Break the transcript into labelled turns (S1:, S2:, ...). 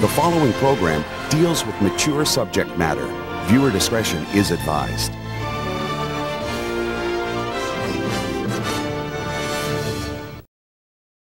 S1: The following program deals with mature subject matter. Viewer discretion is advised.